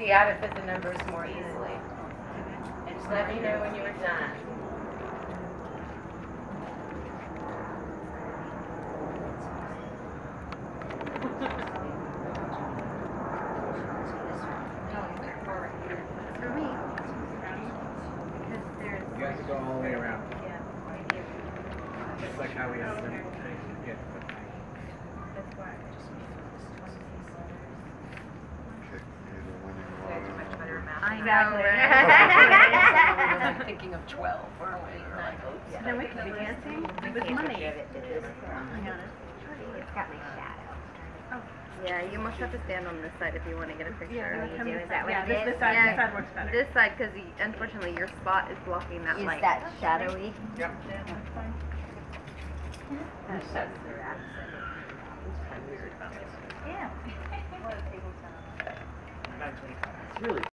see how to fit the numbers more easily. And just let me know when you are done. For me. Because there's, You have to go all the way around, yeah, just like how we have. Yeah. that's I Exactly. I'm thinking of twelve, weren't we? Or like, oh, yeah. Then we could be dancing with money. It's got my shadow. Yeah, you must have to stand on this side if you want to get a picture. Yeah, You come do, this is that what side. it Yeah, is? this- this side- Yeah, this side works better. This side, because unfortunately your spot is blocking that Is light. Is that shadowy? Yep. Yeah. It's really